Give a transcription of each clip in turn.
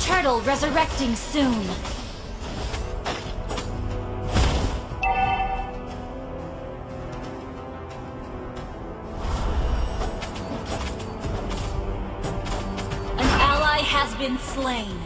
Turtle resurrecting soon. An ally has been slain.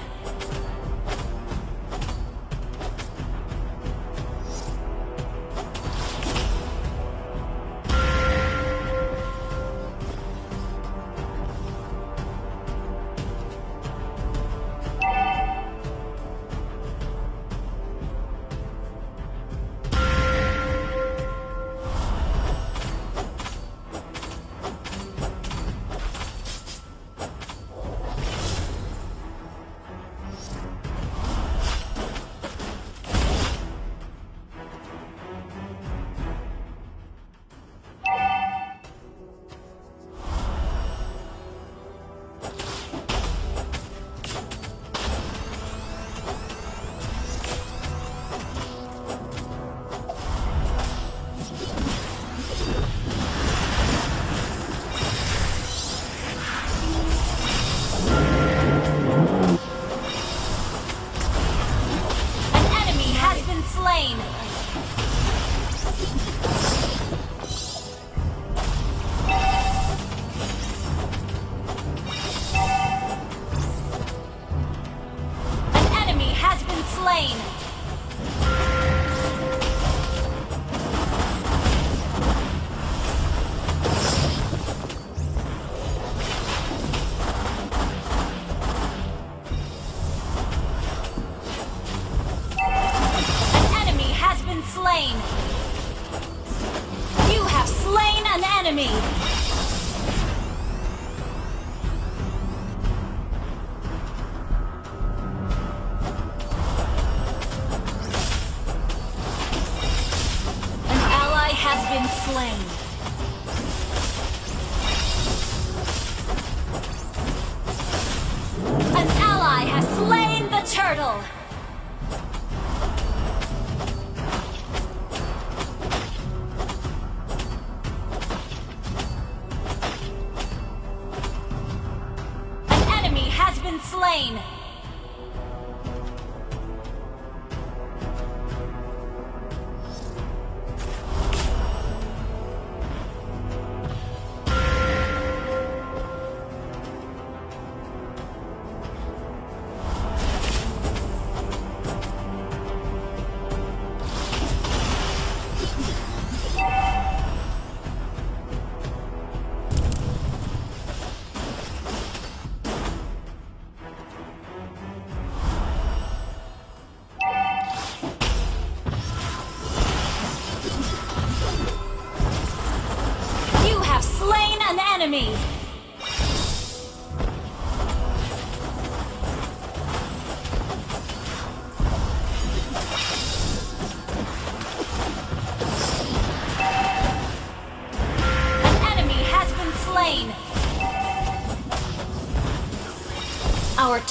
Slain.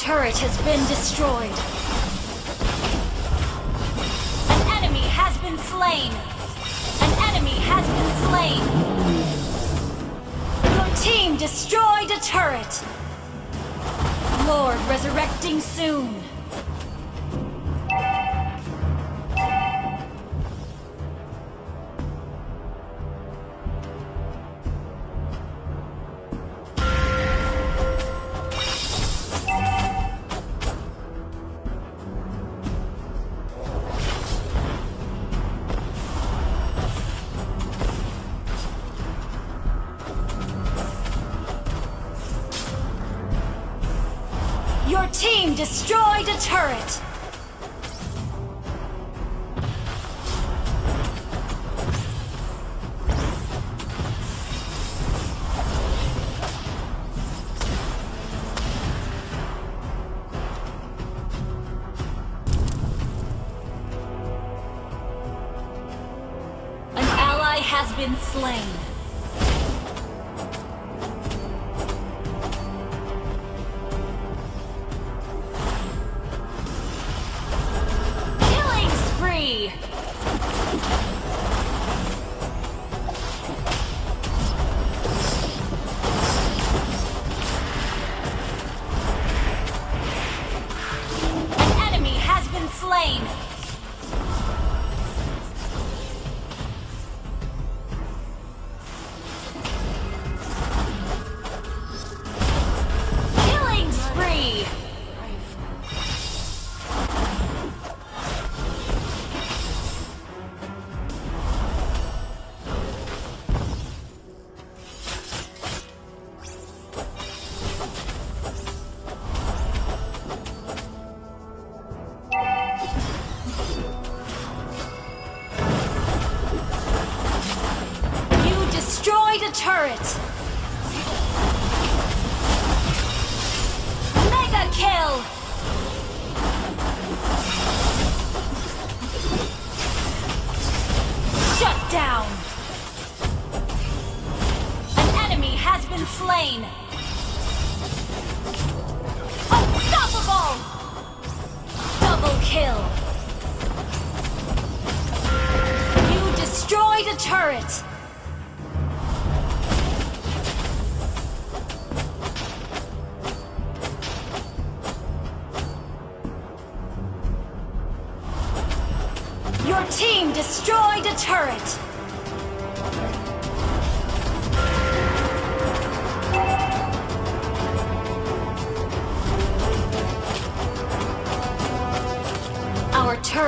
Turret has been destroyed. An enemy has been slain. An enemy has been slain. Your team destroyed a turret. Lord resurrecting soon. Your team destroyed a turret. An ally has been slain. slain! Unstoppable! Double kill! You destroyed a turret! Your team destroyed a turret!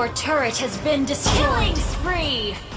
Our turret has been destroyed. Killing spree!